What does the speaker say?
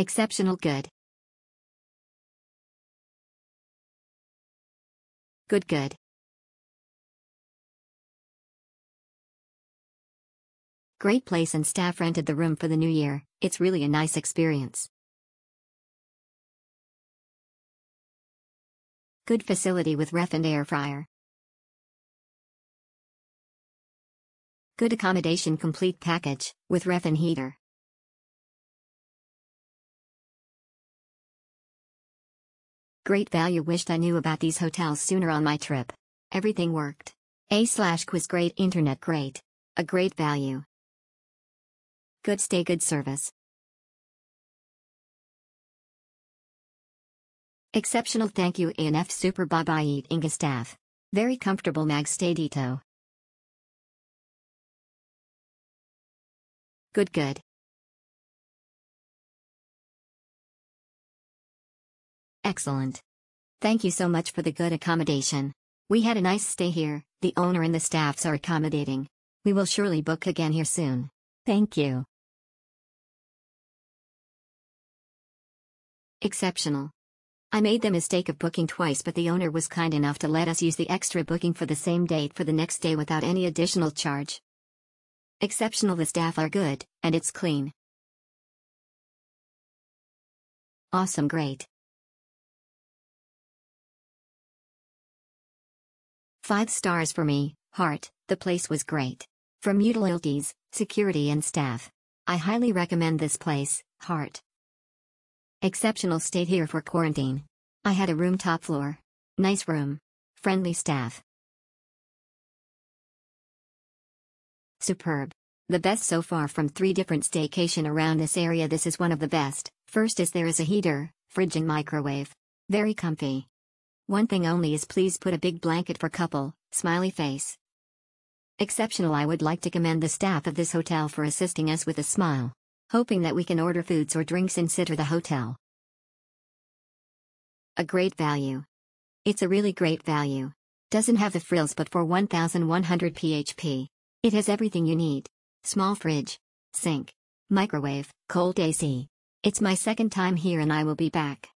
Exceptional good. Good good. Great place and staff rented the room for the new year, it's really a nice experience. Good facility with ref and air fryer. Good accommodation complete package, with ref and heater. Great value wished I knew about these hotels sooner on my trip. Everything worked. A slash quiz great internet great. A great value. Good stay good service. Exceptional thank you ANF Super Bye Eat Inga staff. Very comfortable mag stay dito. Good good. Excellent. Thank you so much for the good accommodation. We had a nice stay here, the owner and the staffs are accommodating. We will surely book again here soon. Thank you. Exceptional. I made the mistake of booking twice but the owner was kind enough to let us use the extra booking for the same date for the next day without any additional charge. Exceptional the staff are good, and it's clean. Awesome great. 5 stars for me, heart, the place was great. From utilities, security and staff. I highly recommend this place, heart. Exceptional stayed here for quarantine. I had a room top floor. Nice room. Friendly staff. Superb. The best so far from three different staycation around this area this is one of the best. First is there is a heater, fridge and microwave. Very comfy. One thing only is please put a big blanket for couple, smiley face. Exceptional I would like to commend the staff of this hotel for assisting us with a smile. Hoping that we can order foods or drinks and sit at the hotel. A great value. It's a really great value. Doesn't have the frills but for 1100 php. It has everything you need. Small fridge. Sink. Microwave, cold AC. It's my second time here and I will be back.